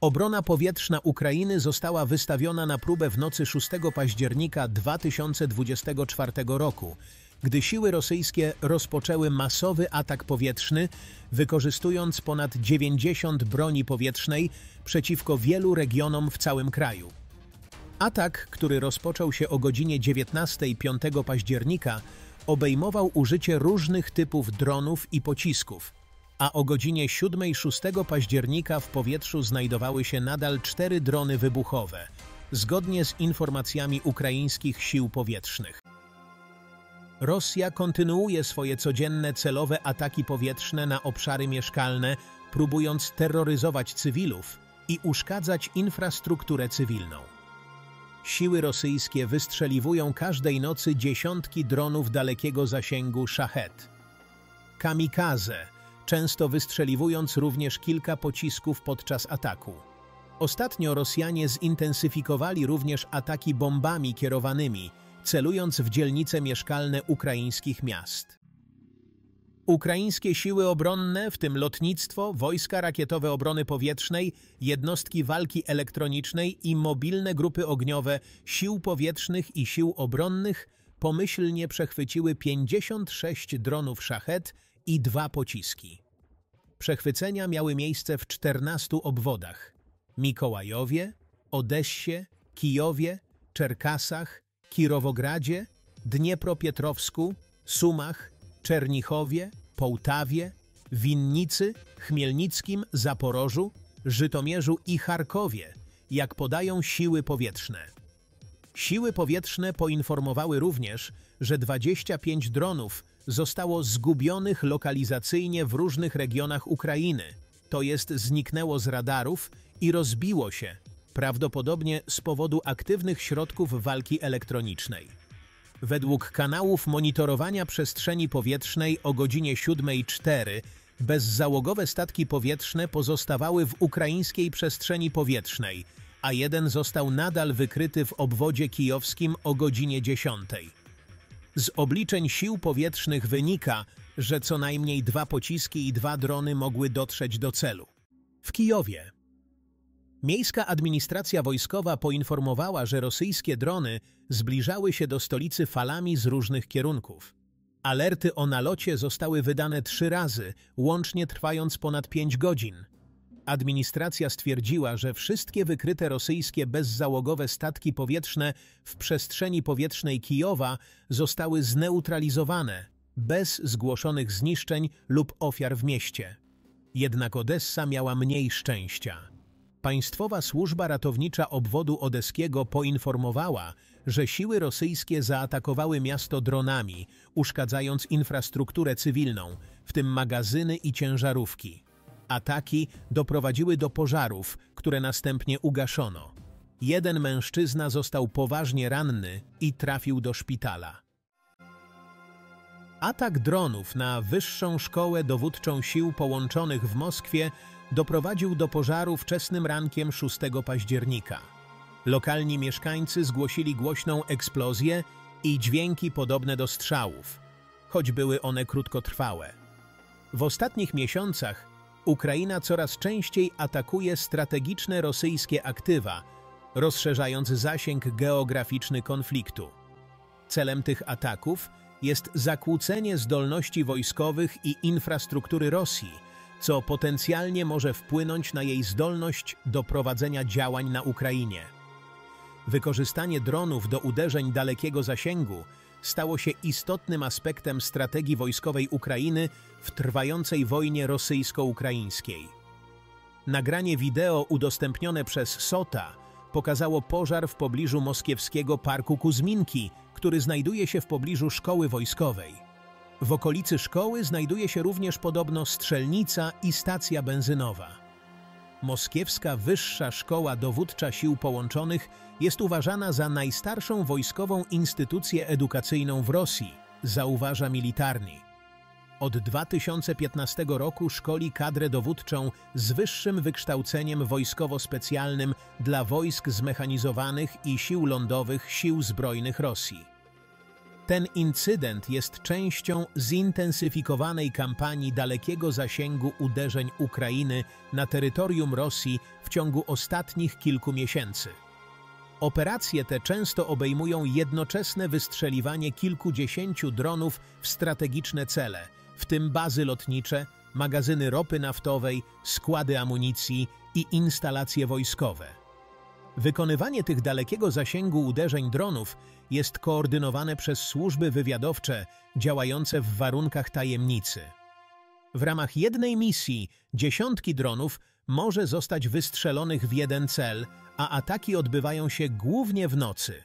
Obrona powietrzna Ukrainy została wystawiona na próbę w nocy 6 października 2024 roku, gdy siły rosyjskie rozpoczęły masowy atak powietrzny, wykorzystując ponad 90 broni powietrznej przeciwko wielu regionom w całym kraju. Atak, który rozpoczął się o godzinie 19 5 października, obejmował użycie różnych typów dronów i pocisków, a o godzinie 7-6 października w powietrzu znajdowały się nadal cztery drony wybuchowe, zgodnie z informacjami ukraińskich sił powietrznych. Rosja kontynuuje swoje codzienne celowe ataki powietrzne na obszary mieszkalne, próbując terroryzować cywilów i uszkadzać infrastrukturę cywilną. Siły rosyjskie wystrzeliwują każdej nocy dziesiątki dronów dalekiego zasięgu Shahed. Kamikaze, często wystrzeliwując również kilka pocisków podczas ataku. Ostatnio Rosjanie zintensyfikowali również ataki bombami kierowanymi, celując w dzielnice mieszkalne ukraińskich miast. Ukraińskie siły obronne, w tym lotnictwo, wojska rakietowe obrony powietrznej, jednostki walki elektronicznej i mobilne grupy ogniowe sił powietrznych i sił obronnych pomyślnie przechwyciły 56 dronów szachet i dwa pociski. Przechwycenia miały miejsce w 14 obwodach Mikołajowie, Odessie, Kijowie, Czerkasach, Kirowogradzie, Dniepropietrowsku, Sumach, Czernichowie, Połtawie, Winnicy, Chmielnickim, Zaporożu, Żytomierzu i Charkowie, jak podają siły powietrzne. Siły powietrzne poinformowały również, że 25 dronów zostało zgubionych lokalizacyjnie w różnych regionach Ukrainy, to jest zniknęło z radarów i rozbiło się, prawdopodobnie z powodu aktywnych środków walki elektronicznej. Według kanałów monitorowania przestrzeni powietrznej o godzinie 7.04 bezzałogowe statki powietrzne pozostawały w ukraińskiej przestrzeni powietrznej, a jeden został nadal wykryty w obwodzie kijowskim o godzinie 10. Z obliczeń sił powietrznych wynika, że co najmniej dwa pociski i dwa drony mogły dotrzeć do celu. W Kijowie Miejska administracja wojskowa poinformowała, że rosyjskie drony zbliżały się do stolicy falami z różnych kierunków. Alerty o nalocie zostały wydane trzy razy, łącznie trwając ponad pięć godzin. Administracja stwierdziła, że wszystkie wykryte rosyjskie bezzałogowe statki powietrzne w przestrzeni powietrznej Kijowa zostały zneutralizowane, bez zgłoszonych zniszczeń lub ofiar w mieście. Jednak Odessa miała mniej szczęścia. Państwowa Służba Ratownicza Obwodu Odeskiego poinformowała, że siły rosyjskie zaatakowały miasto dronami, uszkadzając infrastrukturę cywilną, w tym magazyny i ciężarówki. Ataki doprowadziły do pożarów, które następnie ugaszono. Jeden mężczyzna został poważnie ranny i trafił do szpitala. Atak dronów na Wyższą Szkołę Dowódczą Sił Połączonych w Moskwie doprowadził do pożaru wczesnym rankiem 6 października. Lokalni mieszkańcy zgłosili głośną eksplozję i dźwięki podobne do strzałów, choć były one krótkotrwałe. W ostatnich miesiącach Ukraina coraz częściej atakuje strategiczne rosyjskie aktywa, rozszerzając zasięg geograficzny konfliktu. Celem tych ataków jest zakłócenie zdolności wojskowych i infrastruktury Rosji – co potencjalnie może wpłynąć na jej zdolność do prowadzenia działań na Ukrainie. Wykorzystanie dronów do uderzeń dalekiego zasięgu stało się istotnym aspektem strategii wojskowej Ukrainy w trwającej wojnie rosyjsko-ukraińskiej. Nagranie wideo udostępnione przez SOTA pokazało pożar w pobliżu moskiewskiego parku Kuzminki, który znajduje się w pobliżu szkoły wojskowej. W okolicy szkoły znajduje się również podobno strzelnica i stacja benzynowa. Moskiewska Wyższa Szkoła Dowódcza Sił Połączonych jest uważana za najstarszą wojskową instytucję edukacyjną w Rosji, zauważa Militarni. Od 2015 roku szkoli kadrę dowódczą z wyższym wykształceniem wojskowo-specjalnym dla wojsk zmechanizowanych i sił lądowych Sił Zbrojnych Rosji. Ten incydent jest częścią zintensyfikowanej kampanii dalekiego zasięgu uderzeń Ukrainy na terytorium Rosji w ciągu ostatnich kilku miesięcy. Operacje te często obejmują jednoczesne wystrzeliwanie kilkudziesięciu dronów w strategiczne cele, w tym bazy lotnicze, magazyny ropy naftowej, składy amunicji i instalacje wojskowe. Wykonywanie tych dalekiego zasięgu uderzeń dronów jest koordynowane przez służby wywiadowcze działające w warunkach tajemnicy. W ramach jednej misji dziesiątki dronów może zostać wystrzelonych w jeden cel, a ataki odbywają się głównie w nocy.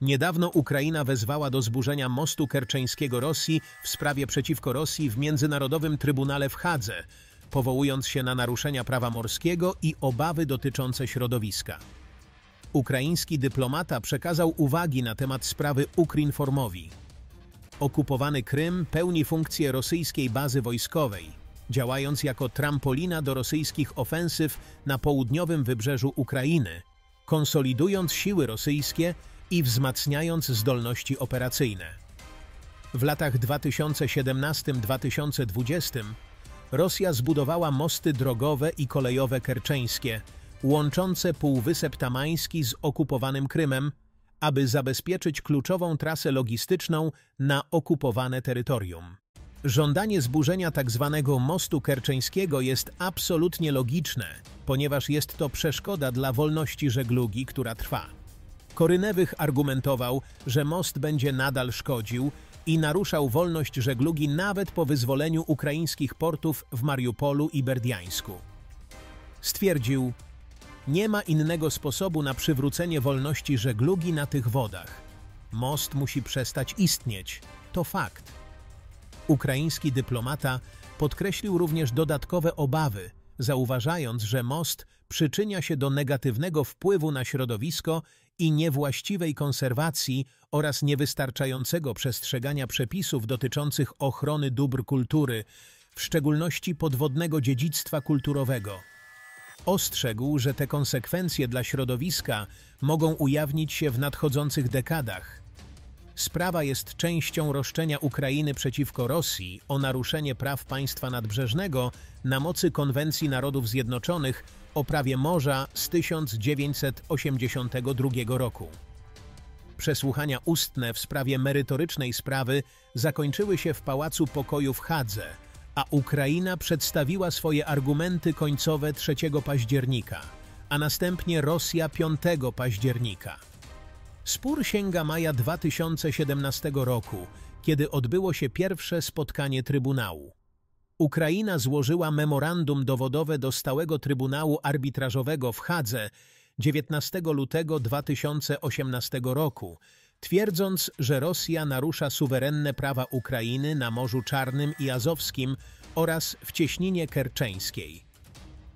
Niedawno Ukraina wezwała do zburzenia mostu kerczeńskiego Rosji w sprawie przeciwko Rosji w Międzynarodowym Trybunale w Hadze, powołując się na naruszenia prawa morskiego i obawy dotyczące środowiska. Ukraiński dyplomata przekazał uwagi na temat sprawy Ukrinformowi. Okupowany Krym pełni funkcję rosyjskiej bazy wojskowej, działając jako trampolina do rosyjskich ofensyw na południowym wybrzeżu Ukrainy, konsolidując siły rosyjskie i wzmacniając zdolności operacyjne. W latach 2017-2020 Rosja zbudowała mosty drogowe i kolejowe kerczeńskie, łączące Półwysep Tamański z okupowanym Krymem, aby zabezpieczyć kluczową trasę logistyczną na okupowane terytorium. Żądanie zburzenia tzw. Tak mostu kerczeńskiego jest absolutnie logiczne, ponieważ jest to przeszkoda dla wolności żeglugi, która trwa. Korynewych argumentował, że most będzie nadal szkodził i naruszał wolność żeglugi nawet po wyzwoleniu ukraińskich portów w Mariupolu i Berdiańsku. Stwierdził, nie ma innego sposobu na przywrócenie wolności żeglugi na tych wodach. Most musi przestać istnieć. To fakt. Ukraiński dyplomata podkreślił również dodatkowe obawy, zauważając, że most przyczynia się do negatywnego wpływu na środowisko i niewłaściwej konserwacji oraz niewystarczającego przestrzegania przepisów dotyczących ochrony dóbr kultury, w szczególności podwodnego dziedzictwa kulturowego. Ostrzegł, że te konsekwencje dla środowiska mogą ujawnić się w nadchodzących dekadach. Sprawa jest częścią roszczenia Ukrainy przeciwko Rosji o naruszenie praw państwa nadbrzeżnego na mocy Konwencji Narodów Zjednoczonych o prawie morza z 1982 roku. Przesłuchania ustne w sprawie merytorycznej sprawy zakończyły się w Pałacu Pokoju w Hadze, a Ukraina przedstawiła swoje argumenty końcowe 3 października, a następnie Rosja 5 października. Spór sięga maja 2017 roku, kiedy odbyło się pierwsze spotkanie Trybunału. Ukraina złożyła memorandum dowodowe do Stałego Trybunału Arbitrażowego w Hadze 19 lutego 2018 roku, twierdząc, że Rosja narusza suwerenne prawa Ukrainy na Morzu Czarnym i Azowskim oraz w cieśninie kerczeńskiej.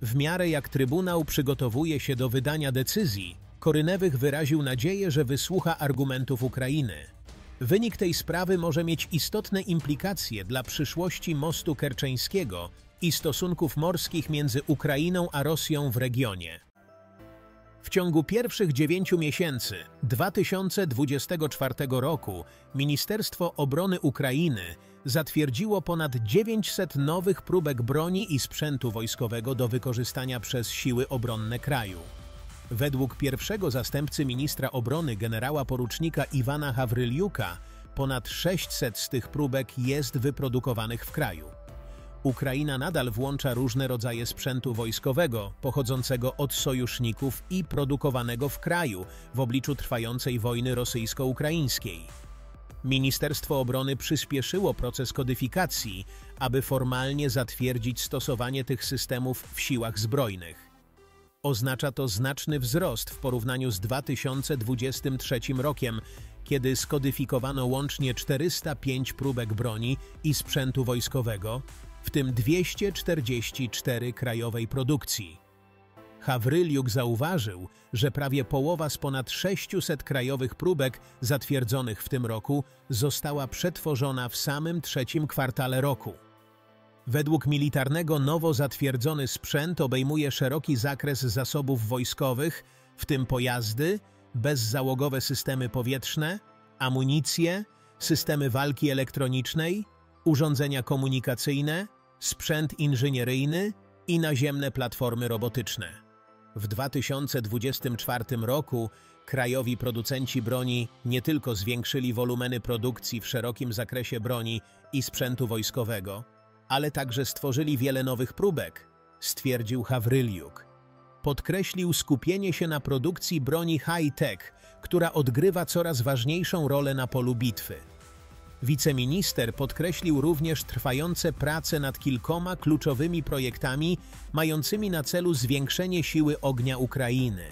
W miarę jak Trybunał przygotowuje się do wydania decyzji, Korynewych wyraził nadzieję, że wysłucha argumentów Ukrainy. Wynik tej sprawy może mieć istotne implikacje dla przyszłości mostu kerczeńskiego i stosunków morskich między Ukrainą a Rosją w regionie. W ciągu pierwszych dziewięciu miesięcy 2024 roku Ministerstwo Obrony Ukrainy zatwierdziło ponad 900 nowych próbek broni i sprzętu wojskowego do wykorzystania przez siły obronne kraju. Według pierwszego zastępcy ministra obrony generała porucznika Iwana Hawryliuka ponad 600 z tych próbek jest wyprodukowanych w kraju. Ukraina nadal włącza różne rodzaje sprzętu wojskowego pochodzącego od sojuszników i produkowanego w kraju w obliczu trwającej wojny rosyjsko-ukraińskiej. Ministerstwo Obrony przyspieszyło proces kodyfikacji, aby formalnie zatwierdzić stosowanie tych systemów w siłach zbrojnych. Oznacza to znaczny wzrost w porównaniu z 2023 rokiem, kiedy skodyfikowano łącznie 405 próbek broni i sprzętu wojskowego, w tym 244 krajowej produkcji. Hawryliuk zauważył, że prawie połowa z ponad 600 krajowych próbek zatwierdzonych w tym roku została przetworzona w samym trzecim kwartale roku. Według militarnego nowo zatwierdzony sprzęt obejmuje szeroki zakres zasobów wojskowych, w tym pojazdy, bezzałogowe systemy powietrzne, amunicję, systemy walki elektronicznej, urządzenia komunikacyjne, sprzęt inżynieryjny i naziemne platformy robotyczne. W 2024 roku krajowi producenci broni nie tylko zwiększyli wolumeny produkcji w szerokim zakresie broni i sprzętu wojskowego, ale także stworzyli wiele nowych próbek, stwierdził Hawryliuk. Podkreślił skupienie się na produkcji broni high-tech, która odgrywa coraz ważniejszą rolę na polu bitwy. Wiceminister podkreślił również trwające prace nad kilkoma kluczowymi projektami mającymi na celu zwiększenie siły ognia Ukrainy.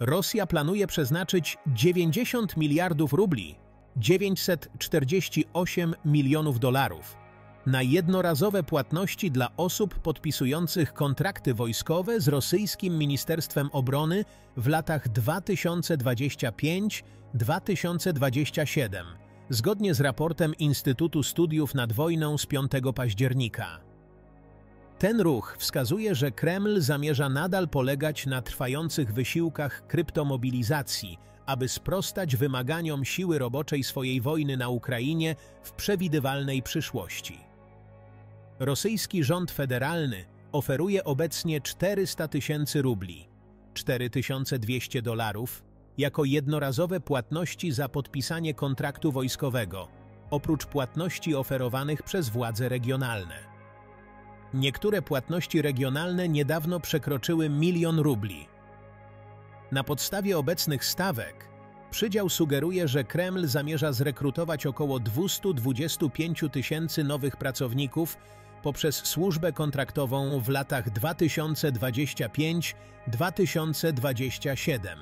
Rosja planuje przeznaczyć 90 miliardów rubli, 948 milionów dolarów, na jednorazowe płatności dla osób podpisujących kontrakty wojskowe z rosyjskim Ministerstwem Obrony w latach 2025-2027 zgodnie z raportem Instytutu Studiów nad Wojną z 5 października. Ten ruch wskazuje, że Kreml zamierza nadal polegać na trwających wysiłkach kryptomobilizacji, aby sprostać wymaganiom siły roboczej swojej wojny na Ukrainie w przewidywalnej przyszłości. Rosyjski rząd federalny oferuje obecnie 400 tysięcy rubli, 4200 dolarów, jako jednorazowe płatności za podpisanie kontraktu wojskowego, oprócz płatności oferowanych przez władze regionalne. Niektóre płatności regionalne niedawno przekroczyły milion rubli. Na podstawie obecnych stawek przydział sugeruje, że Kreml zamierza zrekrutować około 225 tysięcy nowych pracowników poprzez służbę kontraktową w latach 2025-2027.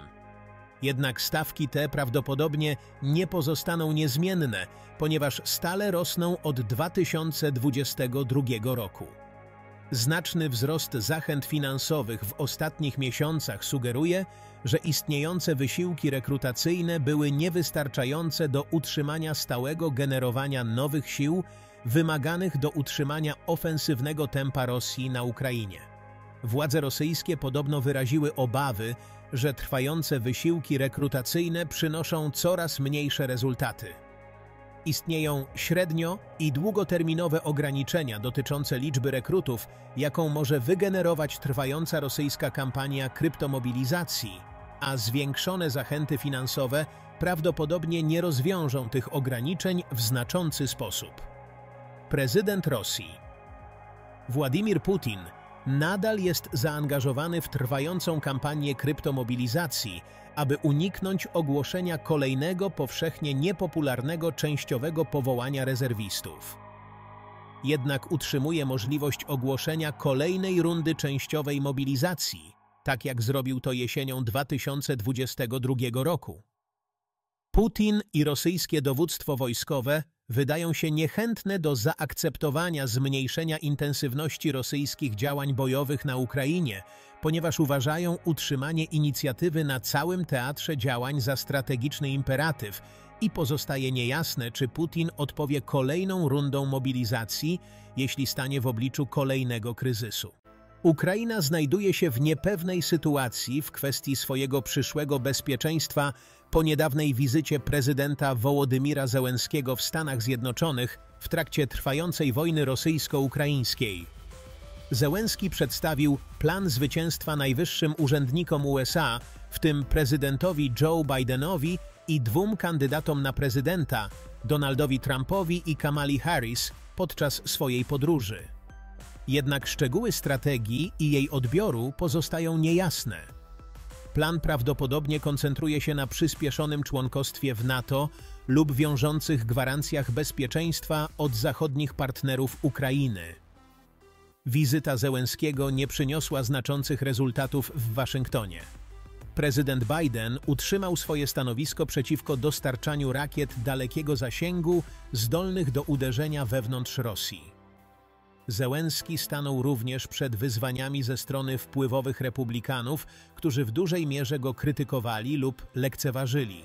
Jednak stawki te prawdopodobnie nie pozostaną niezmienne, ponieważ stale rosną od 2022 roku. Znaczny wzrost zachęt finansowych w ostatnich miesiącach sugeruje, że istniejące wysiłki rekrutacyjne były niewystarczające do utrzymania stałego generowania nowych sił wymaganych do utrzymania ofensywnego tempa Rosji na Ukrainie. Władze rosyjskie podobno wyraziły obawy, że trwające wysiłki rekrutacyjne przynoszą coraz mniejsze rezultaty. Istnieją średnio i długoterminowe ograniczenia dotyczące liczby rekrutów, jaką może wygenerować trwająca rosyjska kampania kryptomobilizacji, a zwiększone zachęty finansowe prawdopodobnie nie rozwiążą tych ograniczeń w znaczący sposób. Prezydent Rosji Władimir Putin nadal jest zaangażowany w trwającą kampanię kryptomobilizacji, aby uniknąć ogłoszenia kolejnego powszechnie niepopularnego częściowego powołania rezerwistów. Jednak utrzymuje możliwość ogłoszenia kolejnej rundy częściowej mobilizacji, tak jak zrobił to jesienią 2022 roku. Putin i rosyjskie dowództwo wojskowe wydają się niechętne do zaakceptowania zmniejszenia intensywności rosyjskich działań bojowych na Ukrainie, ponieważ uważają utrzymanie inicjatywy na całym teatrze działań za strategiczny imperatyw i pozostaje niejasne, czy Putin odpowie kolejną rundą mobilizacji, jeśli stanie w obliczu kolejnego kryzysu. Ukraina znajduje się w niepewnej sytuacji w kwestii swojego przyszłego bezpieczeństwa po niedawnej wizycie prezydenta Wołodymira Zełenskiego w Stanach Zjednoczonych w trakcie trwającej wojny rosyjsko-ukraińskiej. Zełenski przedstawił plan zwycięstwa najwyższym urzędnikom USA, w tym prezydentowi Joe Bidenowi i dwóm kandydatom na prezydenta, Donaldowi Trumpowi i Kamali Harris, podczas swojej podróży. Jednak szczegóły strategii i jej odbioru pozostają niejasne. Plan prawdopodobnie koncentruje się na przyspieszonym członkostwie w NATO lub wiążących gwarancjach bezpieczeństwa od zachodnich partnerów Ukrainy. Wizyta Zełenskiego nie przyniosła znaczących rezultatów w Waszyngtonie. Prezydent Biden utrzymał swoje stanowisko przeciwko dostarczaniu rakiet dalekiego zasięgu zdolnych do uderzenia wewnątrz Rosji. Zełenski stanął również przed wyzwaniami ze strony wpływowych republikanów, którzy w dużej mierze go krytykowali lub lekceważyli.